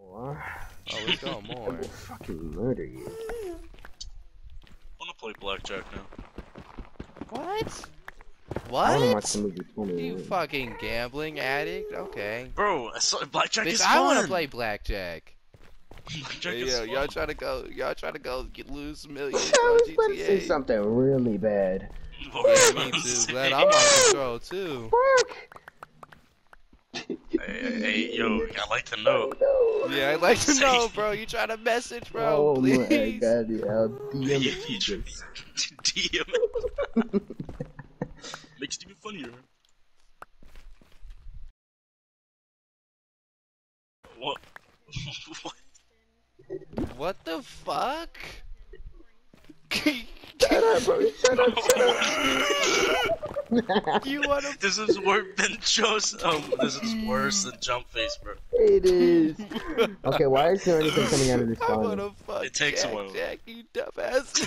Or Oh, we got go I more. will fucking murder you. I wanna play blackjack now. What? I wanna watch What? the movie 21. You fucking gambling addict? Okay. Bro, I saw blackjack Bitch, is I fun. wanna play blackjack. blackjack Hey, yo, y'all trying to go? Y'all trying to go get lose millions I on was about to say something really bad. Yeah, me I too. saying? Glad I'm on control too. Fuck! Hey, hey, hey, yo, I like to know. Yeah, I'd like to know, bro. You trying to message, bro? oh my Please. god, yeah, I'll DM You- it you to. DM it. Makes it even funnier. What? what? What the fuck? Shut up, bro. Shut up, shut up. you wanna? This is worse than Joe's. Um, this is worse than Jump Face, bro. it is. Okay, why is there anything coming out of this I phone? wanna fuck It takes a while. Jack, you dumbass.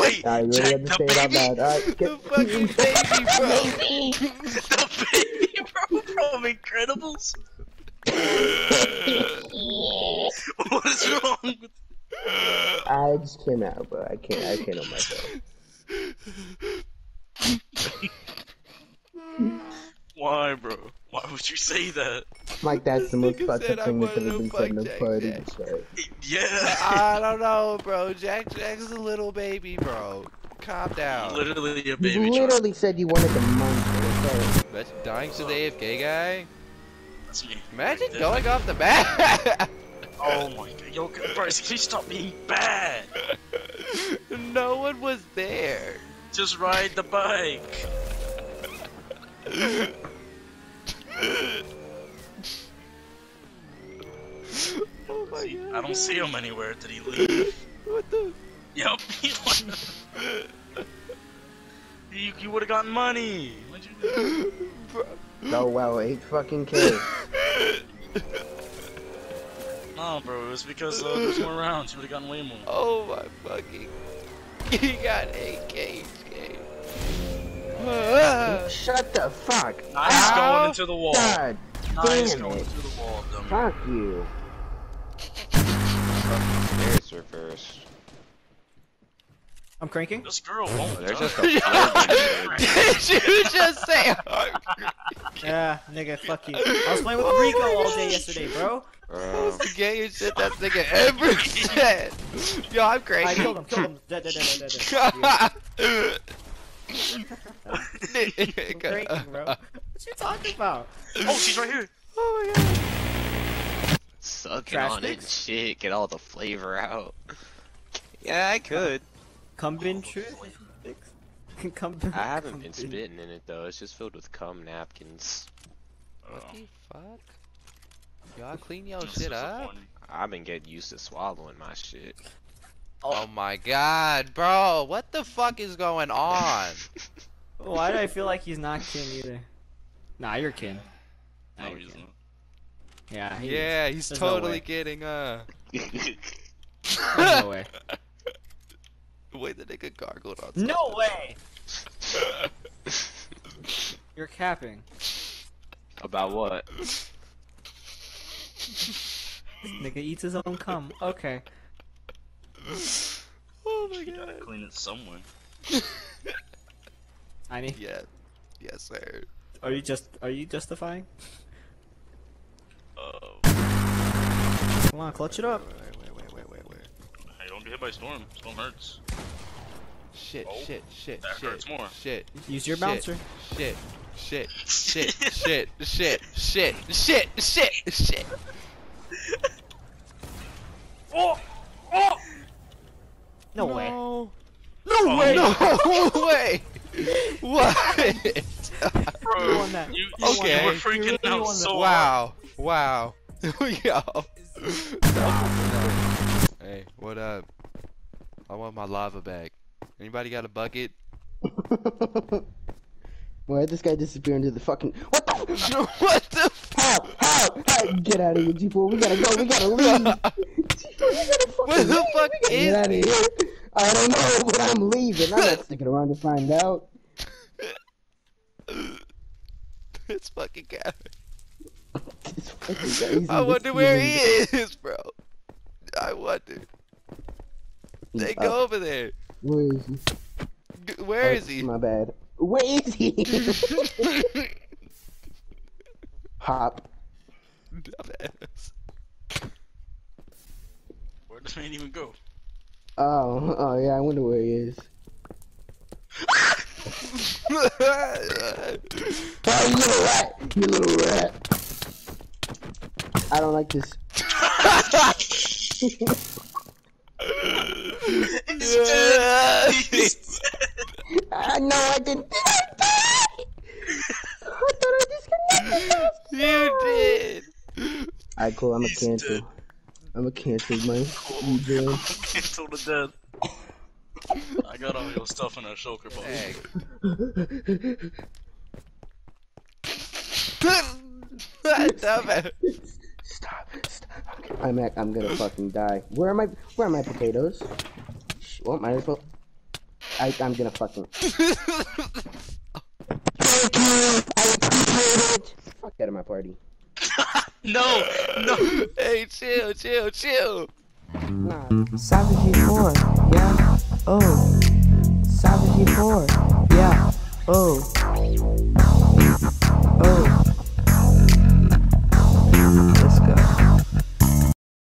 Wait, Alright, you Jack, ready the say it out baby, loud? Alright, the fucking baby, bro. the baby, bro, from Incredibles. what is wrong with? I just came out, bro. I can't. I can't on myself. Why, bro? Why would you say that? Like that's the most Nigga fucked up thing that could wanted been to said in fuck the Jack party. Jack. Yeah, I don't know, bro. Jack Jack's a little baby, bro. Calm down. literally a You baby. child. literally said you wanted the monster. That's dying to the AFK guy. That's me. Imagine Right there. going off the bat. Oh my god, yo, Bryce, please stop being bad. no one was there. Just ride the bike. Oh my See, god. I don't see him anywhere. Did he leave? What the? Yep. he went. you you would have gotten money. What'd you do? Bro. Oh wow, eight fucking K. No, bro, it was because uh, there's more rounds. You would have gotten way more. Oh my fucking. He got AK. Ah. Shut the fuck. Nice Ow. going into the wall. God Nice damn going it. into the wall, dummy. Fuck you. There's reverse. I'm cranking. This girl won't. Oh, there's die. just a Did you just say? Yeah, nigga, fuck you. I was playing with Rico all day oh yesterday, bro. Bro. the gayest shit that nigga ever said. Yo, I'm I killed him, killed him. Dead, dead, dead, dead, dead. I'm bro. What you talking about? Oh, she's right here. Oh my god. Sucking Trash on it and shit, get all the flavor out. Yeah, I could. Come bin true. Come bin. I haven't come been spitting in it though, it's just filled with cum napkins. Oh. What the fuck? Y'all clean y'all shit up? disappointing. I've been getting used to swallowing my shit. Oh my god, bro. What the fuck is going on? Why do I feel like he's not kin either? Nah, you're kin. Nah, No you're reason. kin. Yeah, he yeah, he's There's totally way. getting uh. No way. The way the nigga gargled on. No way. You're capping. About what? Nigga eats his own cum. Okay oh my you god. clean it somewhere. I mean. Yeah. Yes, sir. Are you just are you justifying? Uh, Come on, clutch wait, it up. Wait, wait, wait, wait, wait, wait. Hey, don't be hit by storm. Storm hurts. Shit, oh, shit, shit, shit. Hurts more. Shit. Use your shit, bouncer. Shit. Shit, shit, shit, shit, shit, shit, shit, shit. Oh! No, way. No No way. No way. What? Bro, You won that. You, You you, won you that. were You really out won that. so hard. wow. Wow. Yo. Hey, what up? I want my lava bag. Anybody got a bucket? Why did this guy disappear into the fucking? What the? what the? Help! Help! Help! Get out of here, G4. We gotta go. We gotta leave. G4, we gotta fucking Where the leave. fuck we gotta is get out of here. I don't know, but I'm leaving. I'm not sticking around to find out. It's fucking Gavin. This fucking I wonder where he is, bro. I wonder. He's They up. go over there. Where is he? G- Where Oh, is he? My bad. Where is he? Hop. Dumbass. Where does man even go? Oh, oh yeah, I wonder where he is. Oh, you little rat! You little rat! I don't like this. I know I didn't. Did I die? I thought I disconnected. you did. Alright, cool. I'm a He's cancel. Dead. I'm a cancel, man. You doing? Cancel the death. I got all your stuff in a shulker box. Dang. it! Stop. Stop. I'm at, I'm gonna fucking die. Where are my Where are my potatoes? Sh- Well, oh, might as well. I I'm gonna fucking. Thank you. I appreciate it. Fuck out of my party. No, no. hey, chill, chill, chill. Nah. Savage 4, yeah. Oh. Savage 4, yeah. Oh.